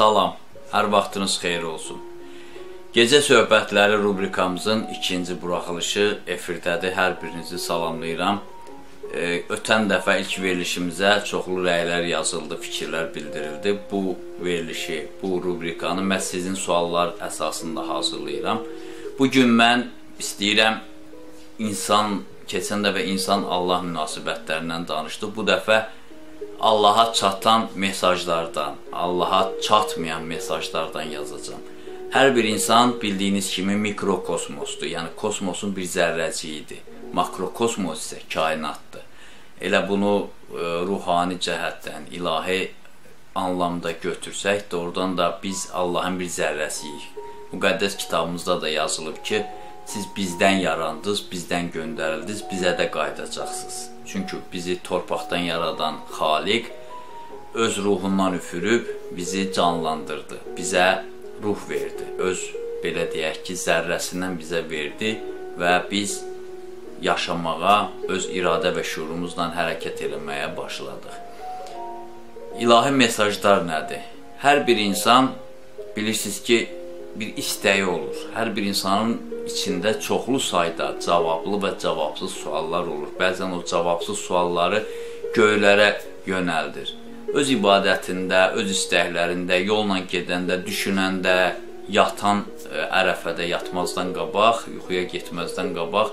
Salam, hər vaxtınız xeyir olsun. Gecə söhbətləri rubrikamızın ikinci buraxılışı efirdədir. Hər birinizi salamlayıram. Ee, ötən dəfə ilk verilişimizə çoxlu rəylər yazıldı, fikirlər bildirildi. Bu verilişi, bu rubrikanı məhz sizin suallar əsasında hazırlayıram. Bu gün mən istəyirəm insan keçən dəfə insan Allah münasibətlərindən danışdıq. Bu dəfə Allaha çatan mesajlardan, Allaha çatmayan mesajlardan yazacağam. Hər bir insan bildiyiniz kimi mikrokosmosdur. Yəni kosmosun bir zərrəciyidir. Makrokosmos isə kainatdır. Elə bunu e, ruhani cəhətdən, ilahi anlamda götürsək, doğrudan da biz Allahın bir zərrəsiyik. Müqəddəs kitabımızda da yazılıb ki, siz bizdən yarandınız, bizdən göndərildiniz, bizə də qayıdacaqsınız. Çünki bizi torpaqdan yaradan Xaliq öz ruhundan üfürüb bizi canlandırdı. Bizə ruh verdi. Öz belə deyək ki, zərrəsindən bizə verdi və biz yaşamağa, öz iradə və şuurumuzla hərəkət etməyə başladıq. İlahi mesajlar nədir? Hər bir insan bilirsiniz ki, bir istəyi olur. Hər bir insanın içində çoxlu sayda cavablı və cavabsız suallar olur. Bəzən o cavabsız sualları göylərə yönəldir. Öz ibadətində, öz istəklərində, yolla gedəndə, düşünəndə, yatan e, ərəfədə yatmazdan qabaq, yuxuya getməzdən qabaq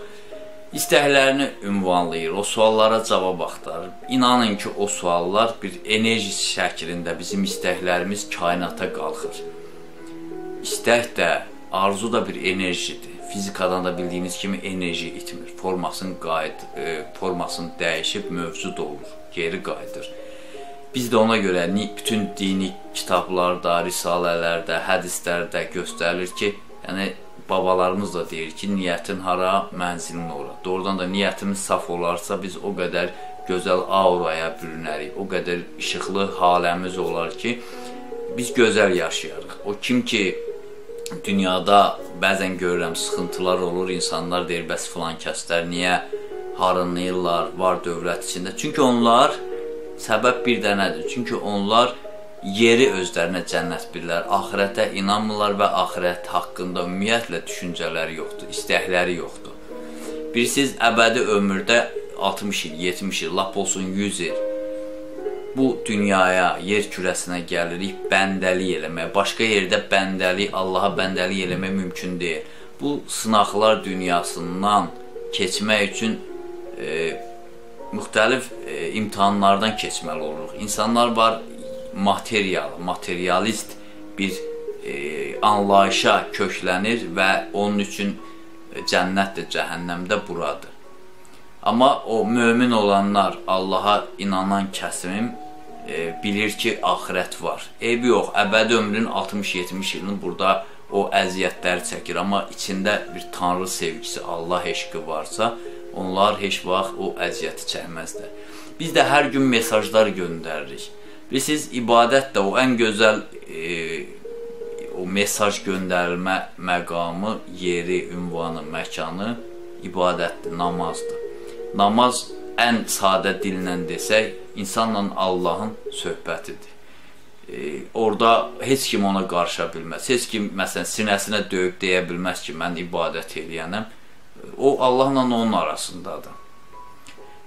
istəklərini ünvanlayır, o suallara cavab axtarır. İnanın ki, o suallar bir enerji şəklində bizim istəklərimiz kainata qalxır. İstək də, arzu da bir enerjidir fizikadan da bildiyiniz kimi enerji itmir. Formasını qayıd, e, formasını dəyişib mövcud olur, geri qayıdır. Biz də ona görə bütün dini kitablarda, risalələrdə, hədislərdə göstərilir ki, yəni babalarımız da deyir ki, niyyətin hara, mənzilin ora. Doğrudan da niyyətimiz saf olarsa biz o qədər gözəl auraya bürünərik, o qədər işıqlı haləmiz olar ki, biz gözəl yaşayarıq. O kim ki dünyada bəzən görürəm sıxıntılar olur, insanlar deyir, bəs filan kəslər niyə harınlayırlar, var dövlət içində? Çünki onlar səbəb bir dənədir. Çünki onlar yeri özlərinə cənnət bilirlər, axirətə inanmırlar və axirət haqqında ümumiyyətlə düşüncələri yoxdur, istəkləri yoxdur. Birisiz əbədi ömürdə 60 il, 70 il, lap olsun 100 il bu dünyaya, yer kürəsinə gəlirik bəndəlik eləməyə. Başqa yerdə bəndəlik, Allaha bəndəlik eləmək mümkün deyil. Bu sınaqlar dünyasından keçmək üçün e, müxtəlif e, imtahanlardan keçməli oluruq. İnsanlar var material, materialist bir e, anlayışa köklənir və onun üçün cəhənnəm də buradır. Amma o mömin olanlar, Allaha inanan kəsim e, bilir ki, axirət var. Eybi yox, əbədi ömrün 60-70 ilini burada o əziyyətləri çəkir, amma içində bir tanrı sevgisi, Allah eşqi varsa, onlar heç vaxt o əziyyəti çəkməzlər. Biz də hər gün mesajlar göndəririk. Bilirsiniz, ibadət də o ən gözəl e, o mesaj göndərilmə məqamı, yeri, ünvanı, məkanı ibadətdir, namazdır. Namaz ən sadə dillə desək, insanla Allahın söhbətidir. E, orada heç kim ona qarışa bilməz. Heç kim məsələn sinəsinə döyüb deyə bilməz ki, mən ibadət eləyənəm. O Allahla onun arasındadır.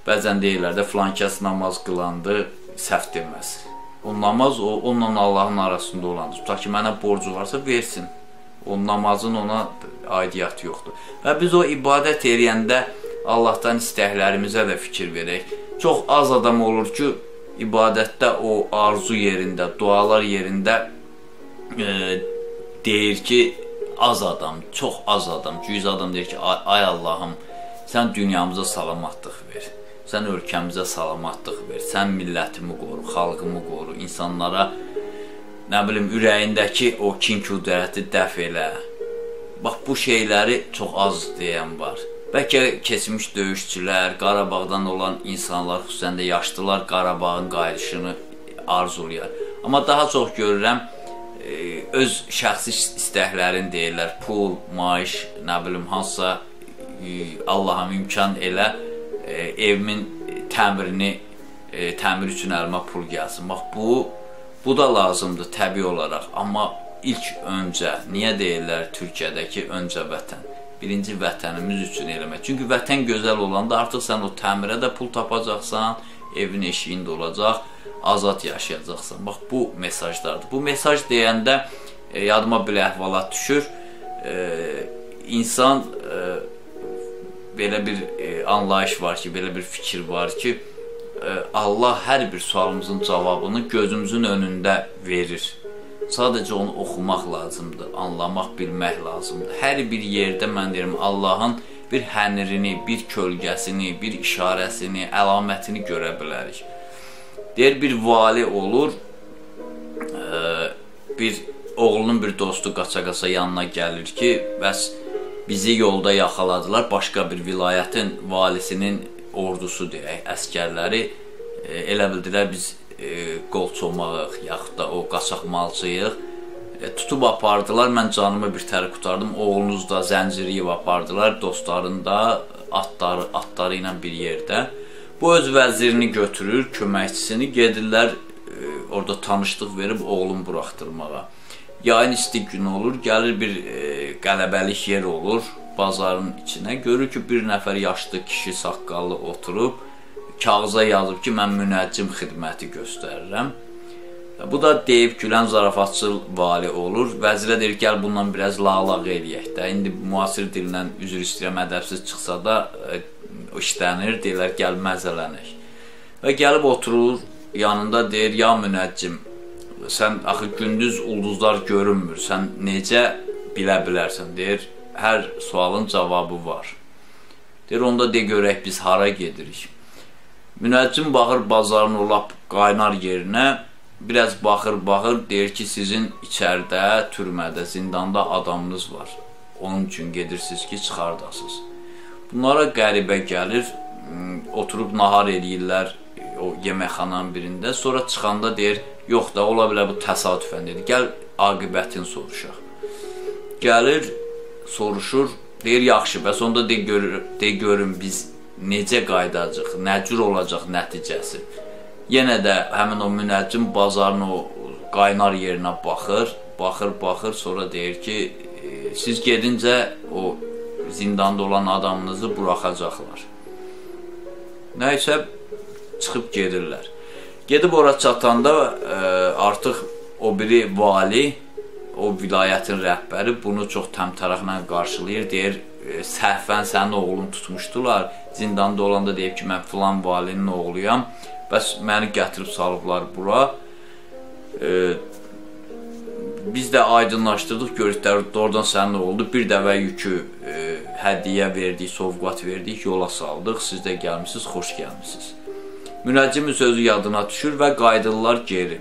Bəzən deyirlər də filan kəs namaz qılandı, səhv deməz. O namaz o onunla Allahın arasında olandır. Tutaq ki, mənə borcu varsa versin. O namazın ona aidiyyatı yoxdur. Və biz o ibadət eləyəndə Allahdan istəklərimizə də fikir verək. Çox az adam olur ki, ibadətdə o arzu yerində, dualar yerində e, deyir ki, az adam, çox az adam, 100 adam deyir ki, ay Allahım, sən dünyamıza salamatlıq ver. Sən ölkəmizə salamatlıq ver. Sən millətimi qoru, xalqımı qoru, insanlara nə bilim ürəyindəki o kin qüdrəti dəf elə. Bax bu şeyləri çox az deyən var. Bəlkə keçmiş döyüşçülər, Qarabağdan olan insanlar, xüsusən də yaşlılar Qarabağın qayıdışını arzulayar. Amma daha çox görürəm e, öz şəxsi istəklərini deyirlər. Pul, maaş, nə bilim hansısa e, Allahım imkan elə e, evimin təmirini təmir üçün əlimə pul gəlsin. Bax bu Bu da lazımdır təbii olaraq, amma ilk öncə niyə deyirlər Türkiyədəki öncə vətən? Birinci vətənimiz üçün eləmək. Çünki vətən gözəl olanda artıq sən o təmirə də pul tapacaqsan, evin eşiyində olacaq, azad yaşayacaqsan. Bax bu mesajlardır. Bu mesaj deyəndə e, yadıma belə əhvalat düşür. E, insan e, belə bir e, anlayış var ki, belə bir fikir var ki, e, Allah hər bir sualımızın cavabını gözümüzün önündə verir. Sadəcə onu oxumaq lazımdır, anlamaq, bilmək lazımdır. Hər bir yerdə mən deyirəm Allahın bir hənirini, bir kölgəsini, bir işarəsini, əlamətini görə bilərik. Deyir bir vali olur, e, bir oğlunun bir dostu qaça-qaça yanına gəlir ki, bəs bizi yolda yaxaladılar. Başqa bir vilayətin valisinin ordusu deyək, əskərləri e, elə bildilər biz e, qol çomaq, yaxud da o qaçaq malçıyıq. E, tutub apardılar. Mən canımı bir tər qutardım. Oğlunuz da zənciriyib apardılar. Dostların da atları, atları ilə bir yerdə. Bu öz vəzirini götürür, köməkçisini gedirlər e, orada tanışlıq verib oğlum buraxdırmağa. Yayın isti gün olur, gəlir bir e, qələbəlik yer olur bazarın içinə. Görür ki, bir nəfər yaşlı kişi saqqallı oturub kağıza yazıb ki, mən münəccim xidməti göstərirəm. Bu da deyib gülən zarafatçıl vali olur. Vəzirə deyir, gəl bundan biraz lağlaq eləyək də. İndi müasir dillə üzr istəyirəm, ədəbsiz çıxsa da e, işlənir, deyirlər, gəl məzələnək. Və gəlib oturur, yanında deyir, ya münəccim, sən axı gündüz ulduzlar görünmür. Sən necə bilə bilərsən? Deyir, hər sualın cavabı var. Deyir, onda de görək biz hara gedirik. Münəccim baxır bazarın o lap qaynar yerinə, biraz baxır, baxır, deyir ki, sizin içəridə, türmədə, zindanda adamınız var. Onun üçün gedirsiniz ki, çıxardasınız. Bunlara qəribə gəlir, oturub nahar eləyirlər o yeməkxananın birində. Sonra çıxanda deyir, Yox da, ola bilər bu təsadüfən dedi. Gəl aqibətini soruşaq. Gəlir, soruşur, deyir yaxşı, bəs onda de, gör, de görün biz necə qaydacaq, nə cür olacaq nəticəsi. Yenə də həmin o münəccim bazarın o qaynar yerinə baxır, baxır, baxır, sonra deyir ki, e, siz gedincə o zindanda olan adamınızı buraxacaqlar. Nəysə çıxıb gedirlər. Gedib ora çatanda e, artıq o biri vali, o vilayətin rəhbəri bunu çox təmtəraqla qarşılayır, deyir, səhvən sənin oğlunu tutmuşdular. Zindanda olanda deyib ki, mən filan valinin oğluyam. Bəs məni gətirib salıblar bura. E, biz də aydınlaşdırdıq, gördüklər, oradan sənin oldu. Bir dəvə yükü e, hədiyyə verdik, sovqat verdik, yola saldıq. Siz də gəlmisiniz, xoş gəlmisiniz. Münəccimin sözü yadına düşür və qayıdırlar geri.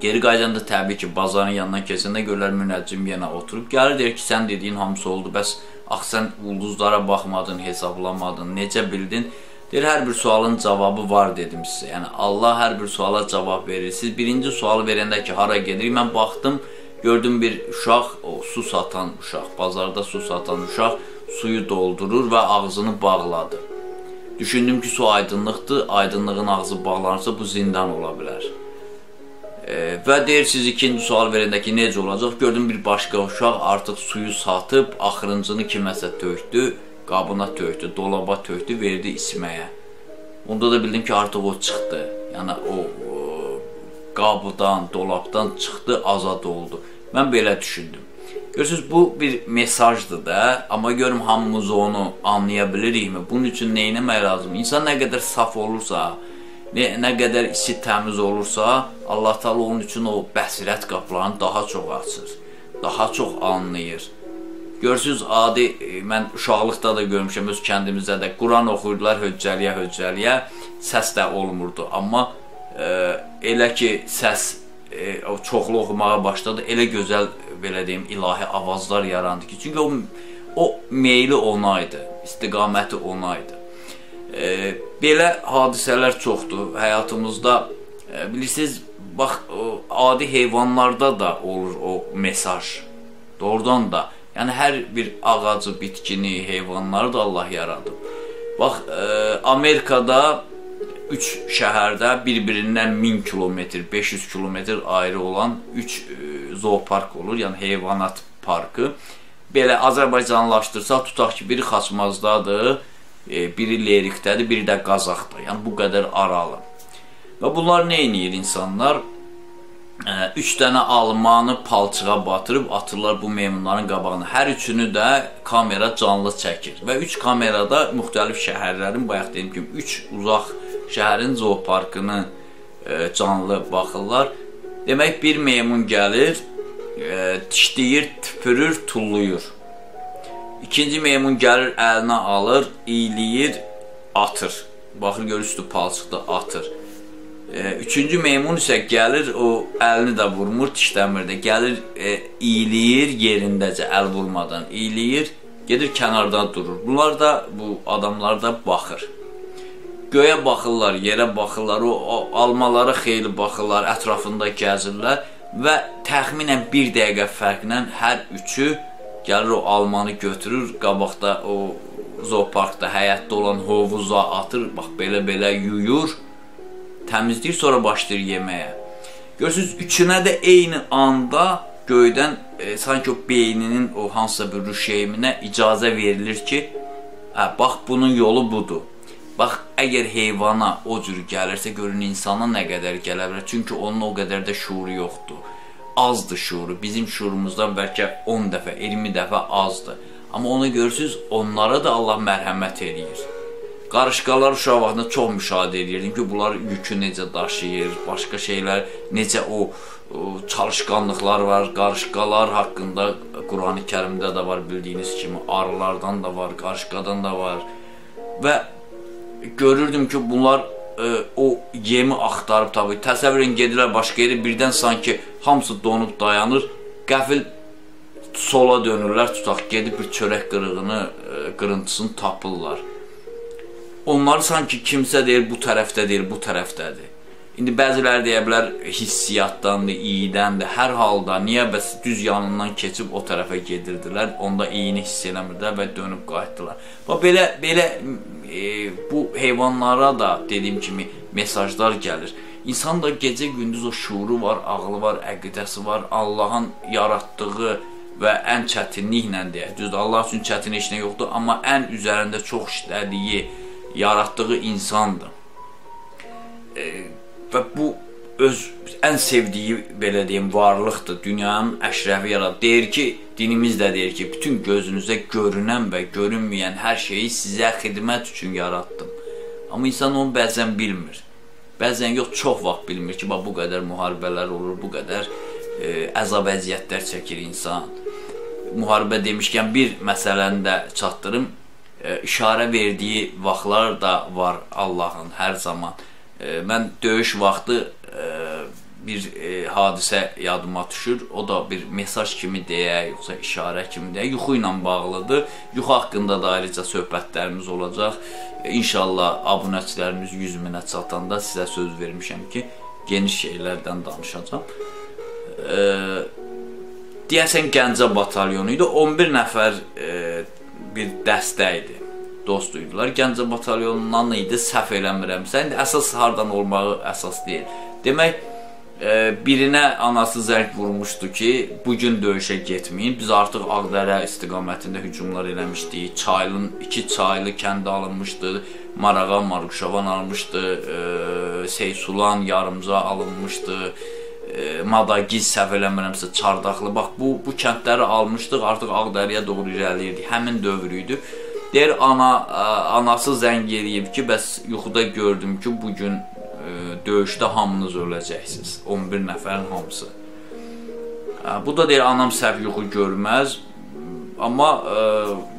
Geri qayıdanda təbii ki, bazarın yanından keçəndə görürlər münəccim yenə oturub. Gəlir deyir ki, sən dediyin hamısı oldu, bəs ax sən ulduzlara baxmadın, hesablamadın, necə bildin? Deyir, hər bir sualın cavabı var dedim sizə. Yəni Allah hər bir suala cavab verir. Siz birinci sualı verəndə ki, hara gedirik? Mən baxdım, gördüm bir uşaq, o su satan uşaq, bazarda su satan uşaq suyu doldurur və ağzını bağladı. Düşündüm ki, su aydınlıqdır, aydınlığın ağzı bağlanırsa bu zindan ola bilər. E, və deyirsiniz ikinci sual verəndə ki, necə olacaq? Gördüm bir başqa uşaq artıq suyu satıb, axırıncını kiməsə tökdü, qabına tökdü, dolaba tökdü, verdi içməyə. Onda da bildim ki, artıq o çıxdı. Yəni o, o qabıdan, dolabdan çıxdı, azad oldu. Mən belə düşündüm. Görürsüz, bu bir mesajdır da, amma görüm hamımız onu anlaya bilirikmi? Bunun üçün nə etmək lazımdır? İnsan nə qədər saf olursa, nə, qədər içi təmiz olursa, Allah Taala onun üçün o bəsirət qapılarını daha çox açır, daha çox anlayır. Görürsüz, adi e, mən uşaqlıqda da görmüşəm öz kəndimizdə də Quran oxuyurdular höccəliyə höccəliyə, səs də olmurdu. Amma e, elə ki səs e, çoxlu oxumağa başladı, elə gözəl belə deyim, ilahi avazlar yarandı ki, çünki o o meyli ona idi, istiqaməti ona idi. E, belə hadisələr çoxdur həyatımızda. E, bilirsiniz, bax o, adi heyvanlarda da olur o mesaj. Doğrudan da, yəni hər bir ağacı, bitkini, heyvanları da Allah yaradıb. Bax, e, Amerikada 3 şəhərdə bir-birindən 1000 kilometr, 500 kilometr ayrı olan 3 zoopark olur, yəni heyvanat parkı. Belə Azərbaycanlaşdırsaq, tutaq ki, biri Xaçmazdadır, biri Lerikdədir, biri də Qazaxdır. Yəni bu qədər aralı. Və bunlar nə edir insanlar? üç dənə almanı palçığa batırıb atırlar bu meymunların qabağına. Hər üçünü də kamera canlı çəkir və üç kamerada müxtəlif şəhərlərin bayaq dediyim kimi üç uzaq şəhərin zooparkını e, canlı baxırlar. Demək bir meymun gəlir, e, dişləyir, tüpürür, tulluyur. İkinci meymun gəlir, əlinə alır, iyləyir, atır. Baxır görür üstü palçıqda atır. E, üçüncü meymun isə gəlir, o əlini də vurmur, dişləmir də. Gəlir, e, iyiləyir yerindəcə, əl vurmadan iyiləyir, gedir kənardan durur. Bunlar da, bu adamlar da baxır. Göyə baxırlar, yerə baxırlar, o, o almalara xeyli baxırlar, ətrafında gəzirlər və təxminən bir dəqiqə fərqlə hər üçü gəlir o almanı götürür, qabaqda o zooparkda həyətdə olan hovuza atır, bax belə-belə yuyur təmizləyir, sonra başlayır yeməyə. Görürsüz, üçünə də eyni anda göydən e, sanki o beyninin o hansısa bir rüşeyiminə icazə verilir ki, hə, bax bunun yolu budur. Bax, əgər heyvana o cür gəlirsə, görün insana nə qədər gələ bilər. Çünki onun o qədər də şuuru yoxdur. Azdır şuuru. Bizim şuurumuzdan bəlkə 10 dəfə, 20 dəfə azdır. Amma onu görürsüz, onlara da Allah mərhəmət eləyir. Qarışqalar uşaq vaxtında çox müşahidə edirdim ki, bunlar yükü necə daşıyır, başqa şeylər, necə o, o çalışqanlıqlar var. Qarışqalar haqqında Qurani Kərimdə də var bildiyiniz kimi, arılardan da var, qarışqadan da var. Və görürdüm ki, bunlar ə, e, o yemi axtarıb tabii. Təsəvvür edin, gedirlər başqa yerə, birdən sanki hamısı donub dayanır. Qəfil sola dönürlər, tutaq gedib bir çörək qırığını, ə, e, qırıntısını tapırlar. Onlar sanki kimsə deyir bu tərəfdə deyir, bu tərəfdədir. İndi bəziləri deyə bilər hissiyatdandır, iyidəndir. Hər halda niyə bəs düz yanından keçib o tərəfə gedirdilər, onda iyini hiss eləmirdilər və dönüb qayıtdılar. Və belə belə e, bu heyvanlara da dediyim kimi mesajlar gəlir. İnsan da gecə gündüz o şuuru var, ağlı var, əqidəsi var, Allahın yaratdığı və ən çətinliklə deyə. Düzdür, Allah üçün çətin heç nə yoxdur, amma ən üzərində çox işlədiyi yaratdığı insandır. E, və bu öz ən sevdiyi belə deyim varlıqdır. Dünyanın əşrəfi yarat. Deyir ki, dinimiz də deyir ki, bütün gözünüzə görünən və görünməyən hər şeyi sizə xidmət üçün yaratdım. Amma insan onu bəzən bilmir. Bəzən yox, çox vaxt bilmir ki, bax bu qədər müharibələr olur, bu qədər e, əzab əziyyətlər çəkir insan. Müharibə demişkən bir məsələni də çatdırım e, işarə verdiyi vaxtlar da var Allahın hər zaman. E, mən döyüş vaxtı e, bir e, hadisə yadıma düşür. O da bir mesaj kimi deyə, yoxsa işarə kimi deyə, yuxu ilə bağlıdır. Yuxu haqqında da ayrıca söhbətlərimiz olacaq. E, İnşallah abunəçilərimiz 100 minə çatanda sizə söz vermişəm ki, geniş şeylərdən danışacağam. E, deyəsən Gəncə batalyonu idi. 11 nəfər e, bir dəstə idi. Dost idilər. Gəncə batalyonundan idi, səhv eləmirəmsə. İndi əsas hardan olmağı əsas deyil. Demək, e, birinə anası zəng vurmuşdu ki, bu gün döyüşə getməyin. Biz artıq Ağdərə istiqamətində hücumlar eləmişdik. Çaylın, iki çaylı kəndə alınmışdı. Marağa, Maruşavan alınmışdı. E, Seysulan, Yarımca alınmışdı. E, Madagiz səhv eləmirəmsə Çardaqlı. Bax bu bu kəndləri almışdıq, artıq Ağdərəyə doğru irəliləyirdik. Həmin dövr idi. Deyir ana ə, e, anası zəng eləyib ki, bəs yuxuda gördüm ki, bu gün e, döyüşdə hamınız öləcəksiniz. 11 nəfərin hamısı. Ə, bu da deyir anam səhv yuxu görməz. Amma ə,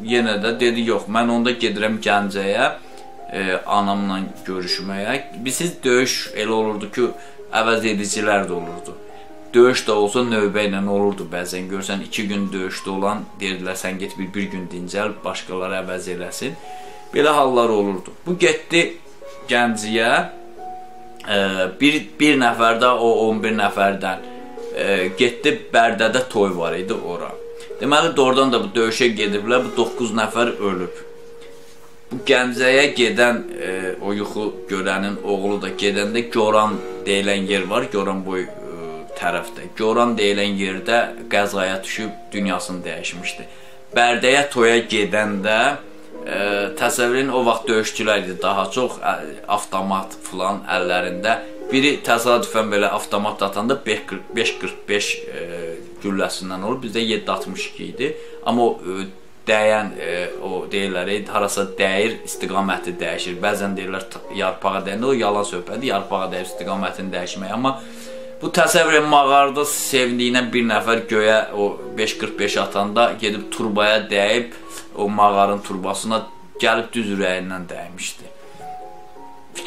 yenə də dedi yox, mən onda gedirəm Gəncəyə ə, anamla görüşməyə. Biz döyüş elə olurdu ki, əvəz edicilər də olurdu. Döyüş də olsa növbə ilə olurdu bəzən. Görsən 2 gün döyüşdə olan deyirdilər sən get bir, bir gün dincəl, başqaları əvəz eləsin. Belə hallar olurdu. Bu getdi Gəncəyə. E, bir bir nəfər də o 11 nəfərdən e, getdi Bərdədə toy var idi ora. Deməli doğrudan da bu döyüşə gediblər. Bu 9 nəfər ölüb. Bu Gəncəyə gedən e, o yuxu görənin oğlu da gedəndə Goran deyilən yer var, Goran boy e, tərəfdə. Goran deyilən yerdə qəzaya düşüb dünyasını dəyişmişdi. Bərdəyə toya gedəndə e, təsəvvürün o vaxt döyüşçülər idi daha çox ə, avtomat falan əllərində. Biri təsadüfən belə avtomat atanda 5.45 e, gülləsindən olur. Bizdə 7.62 idi. Amma o e, dəyən e, o deyirlər, e, harasa dəyir, istiqaməti dəyişir. Bəzən deyirlər yarpağa dəyəndə o yalan söhbətdir, yarpağa dəyir istiqamətini dəyişmək. Amma bu təsəvvür mağarada sevdiyinə bir nəfər göyə o 5.45 atanda gedib turbaya dəyib o mağarın turbasına gəlib düz ürəyindən dəymişdi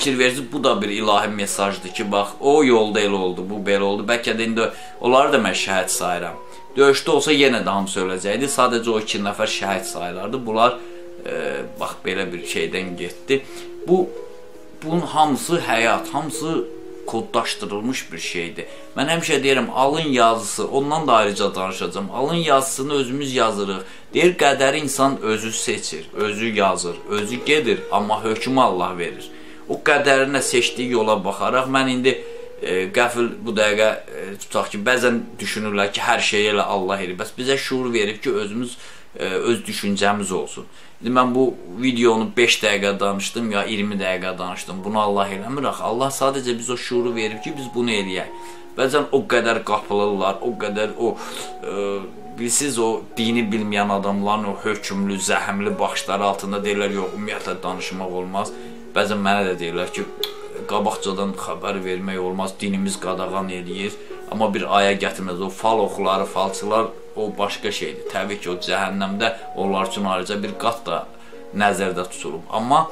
fikir verirsiniz bu da bir ilahi mesajdır ki, bax o yolda elə oldu, bu belə oldu. Bəlkə də indi onları da mən şəhid sayıram. Döyüşdə olsa yenə də hamısı öləcəkdi. Sadəcə o 2 nəfər şəhid sayılardı. Bunlar e, bax belə bir şeydən getdi. Bu bunun hamısı həyat, hamısı kodlaşdırılmış bir şeydir. Mən həmişə deyirəm, alın yazısı, ondan da ayrıca danışacağam. Alın yazısını özümüz yazırıq. Deyir, qədəri insan özü seçir, özü yazır, özü gedir, amma hökmü Allah verir o qədərinə seçdiyi yola baxaraq mən indi e, qəfil bu dəqiqə e, tutaq ki, bəzən düşünürlər ki, hər şeyi elə Allah eləyir. Bəs bizə şuur verib ki, özümüz öz düşüncəmiz olsun. İndi mən bu videonu 5 dəqiqə danışdım ya 20 dəqiqə danışdım. Bunu Allah eləmir axı. Allah sadəcə bizə o şuuru verib ki, biz bunu eləyək. Bəzən o qədər qapılırlar, o qədər o e, bilsiz o dini bilməyən adamların o hökmlü, zəhmli baxışları altında deyirlər, yox, ümumiyyətlə danışmaq olmaz. Bəzən mənə də deyirlər ki, qabaqcadan xəbər vermək olmaz, dinimiz qadağan eləyir. Amma bir aya gətirməz. O fal oxuları, falçılar o başqa şeydir. Təbii ki, o cəhənnəmdə onlar üçün ayrıca bir qat da nəzərdə tutulub. Amma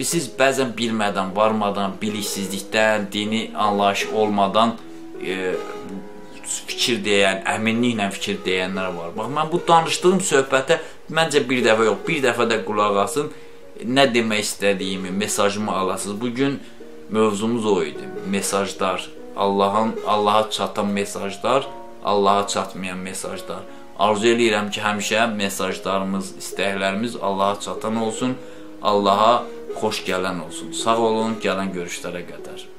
siz bəzən bilmədən, varmadan, biliksizlikdən, dini anlayış olmadan e, fikir deyən, əminliklə fikir deyənlər var. Bax mən bu danışdığım söhbətə məncə bir dəfə yox, bir dəfə də qulaq asın nə demək istədiyimi, mesajımı alasınız. Bu gün mövzumuz o idi. Mesajlar, Allahın Allaha çatan mesajlar, Allaha çatmayan mesajlar. Arzu eləyirəm ki, həmişə mesajlarımız, istəklərimiz Allaha çatan olsun, Allaha xoş gələn olsun. Sağ olun, gələn görüşlərə qədər.